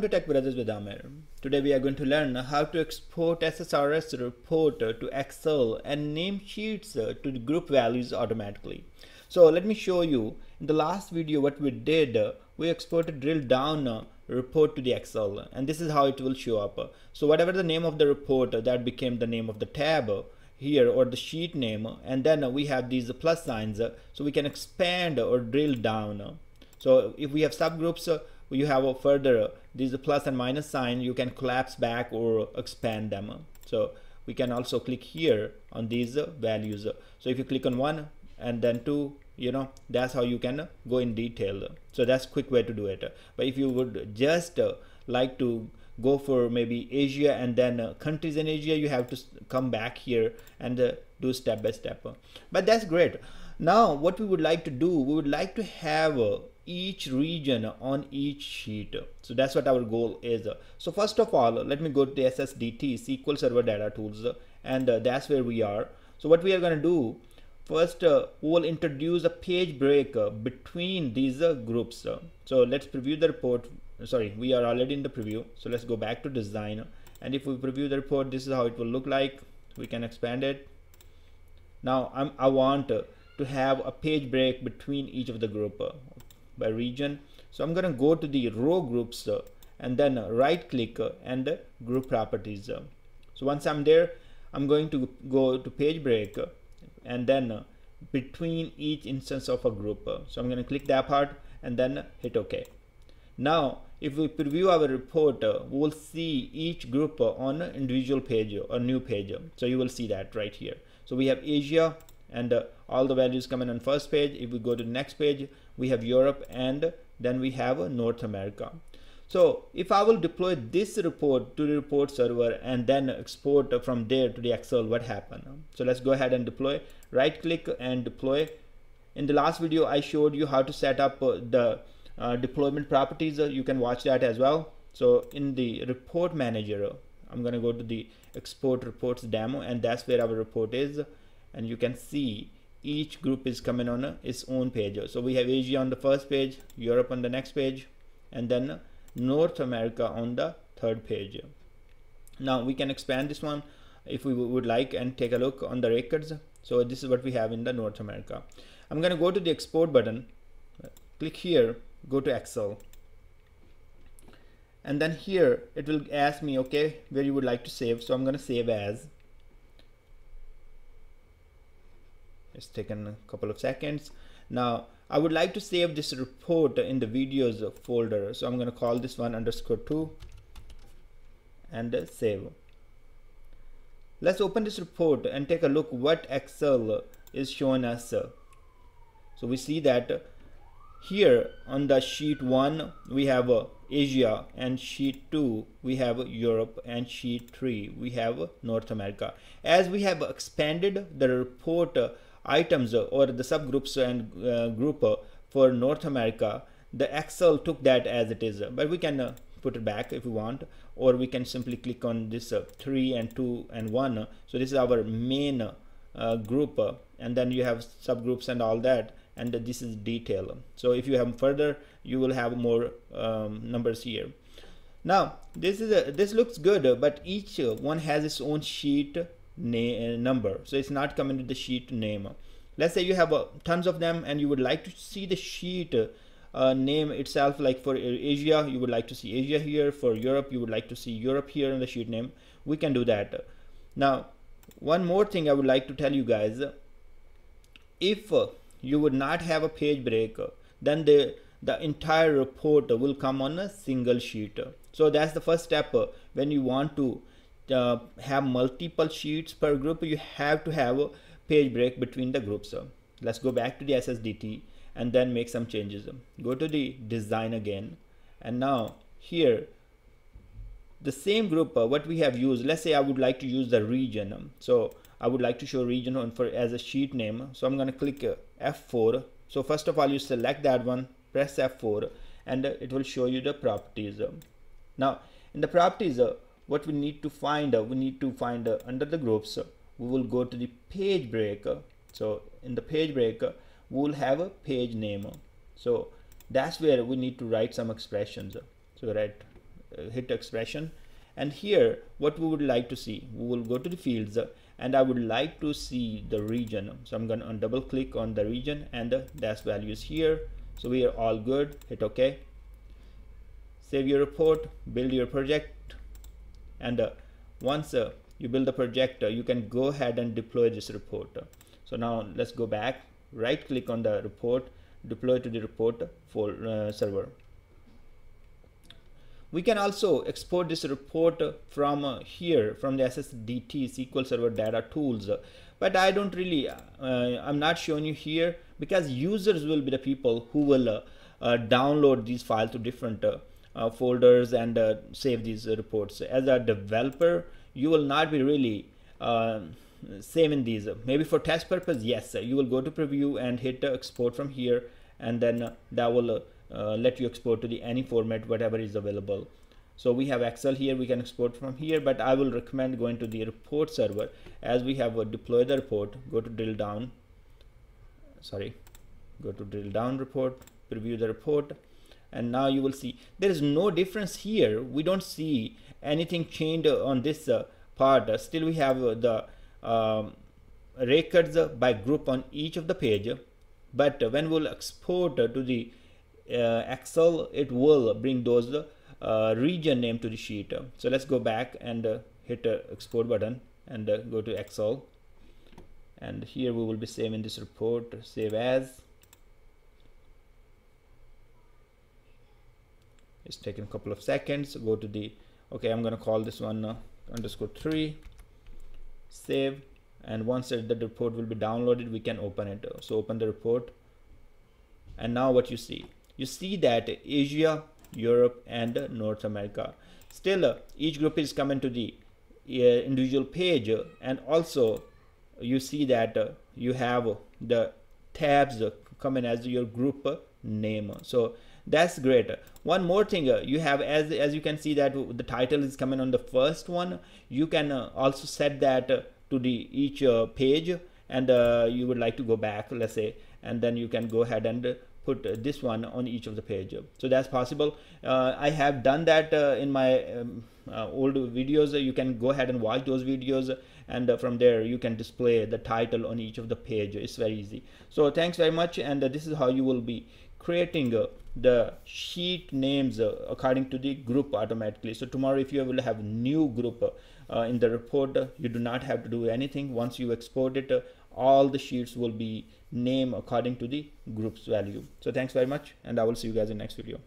Welcome to Tech Brothers with Amir. Today we are going to learn how to export SSRS report to Excel and name sheets uh, to the group values automatically. So let me show you in the last video what we did. Uh, we exported drill down uh, report to the Excel and this is how it will show up. So whatever the name of the report that became the name of the tab here or the sheet name and then we have these plus signs so we can expand or drill down. So if we have subgroups you have a further these plus and minus sign you can collapse back or expand them. So we can also click here on these values. So if you click on one and then two you know that's how you can go in detail. So that's quick way to do it. But if you would just uh, like to go for maybe Asia and then uh, countries in Asia you have to come back here and uh, do step by step. But that's great. Now what we would like to do we would like to have uh, each region on each sheet. So that's what our goal is. So first of all let me go to the ssdt sql server data tools and uh, that's where we are. So what we are going to do first uh, we'll introduce a page break uh, between these uh, groups. So let's preview the report. Sorry we are already in the preview. So let's go back to design. And if we preview the report this is how it will look like. We can expand it. Now I'm, i want to have a page break between each of the group by region. So I'm going to go to the row groups uh, and then uh, right click uh, and uh, group properties. Uh. So once I'm there, I'm going to go to page break uh, and then between each instance of a group. So I'm going to click that part and then hit OK. Now, if we preview our report, we will see each group on an individual page or new page. So you will see that right here. So we have Asia and uh, all the values come in on first page. If we go to the next page, we have Europe and then we have North America. So if I will deploy this report to the report server and then export from there to the Excel, what happened? So let's go ahead and deploy, right click and deploy. In the last video, I showed you how to set up uh, the uh, deployment properties. Uh, you can watch that as well. So in the report manager, I'm going to go to the export reports demo and that's where our report is. And you can see each group is coming on its own page. So we have Asia on the first page Europe on the next page and then North America on the third page. Now we can expand this one if we would like and take a look on the records. So this is what we have in the North America. I'm going to go to the export button. Click here go to Excel. And then here it will ask me okay where you would like to save. So I'm going to save as it's taken a couple of seconds. Now I would like to save this report in the videos folder. So I'm going to call this one underscore 2 and save. Let's open this report and take a look what Excel is showing us. So we see that here on the sheet 1 we have Asia and sheet 2 we have Europe and sheet 3 we have North America. As we have expanded the report items or the subgroups and uh, group for North America, the Excel took that as it is, but we can uh, put it back if we want, or we can simply click on this uh, 3 and 2 and 1. So this is our main uh, group, uh, and then you have subgroups and all that, and this is detail. So if you have further, you will have more um, numbers here. Now this is a, this looks good, but each one has its own sheet number. So it's not coming to the sheet name. Let's say you have uh, tons of them and you would like to see the sheet uh, name itself like for Asia you would like to see Asia here. For Europe you would like to see Europe here in the sheet name. We can do that. Now one more thing I would like to tell you guys. If uh, you would not have a page break then the the entire report will come on a single sheet. So that's the first step. When you want to uh, have multiple sheets per group you have to have a page break between the groups so let's go back to the ssdt and then make some changes. Go to the design again. And now here the same group uh, what we have used let's say i would like to use the region. So i would like to show region on for as a sheet name. So i'm going to click uh, f4 so first of all you select that one press f4 and uh, it will show you the properties. Now in the properties uh, what we need to find uh, we need to find uh, under the groups we will go to the page break so in the page break we will have a page name. So that's where we need to write some expressions. So write uh, hit expression. And here what we would like to see we will go to the fields and I would like to see the region. So I'm going to double click on the region and the dash value is here. So we are all good. Hit OK save your report. Build your project and uh, once uh, you build the project uh, you can go ahead and deploy this report. So now let's go back. Right click on the report deploy to the report for uh, server. We can also export this report from uh, here from the SSDT SQL Server data tools. But I don't really uh, I'm not showing you here because users will be the people who will uh, download these files to different Uh, folders and uh, save these reports. As a developer you will not be really um, saving these. Maybe for test purpose yes you will go to preview and hit export from here and then uh, that will uh, let you export to the any format whatever is available. So we have excel here we can export from here but i will recommend going to the report server. As we have uh, the report go to drill down. Sorry. Go to drill down report preview the report and now you will see there is no difference here we don't see anything changed on this uh, part still we have uh, the um, records by group on each of the page but when we'll export to the uh, Excel, it will bring those uh, region name to the sheet. So let's go back and uh, hit export button and go to Excel. And here we will be saving this report, save as. It's taking a couple of seconds. Go to the, okay, I'm gonna call this one uh, underscore three, save. And once the report will be downloaded, we can open it. So open the report. And now what you see, you see that Asia, Europe and North America. Still, uh, each group is coming to the uh, individual page and also you see that uh, you have the tabs coming as your group name. So that's great. One more thing you have as, as you can see that the title is coming on the first one. You can also set that to the each page and uh, you would like to go back let's say and then you can go ahead and put uh, this one on each of the page. So that's possible. Uh, I have done that uh, in my um, old videos. You can go ahead and watch those videos and from there you can display the title on each of the page. It's very easy. So thanks very much and this is how you will be creating the sheet names uh, according to the group automatically. So tomorrow if you will have new group uh, in the report you do not have to do anything. Once you export it all the sheets will be named according to the group's value. So thanks very much and i will see you guys in next video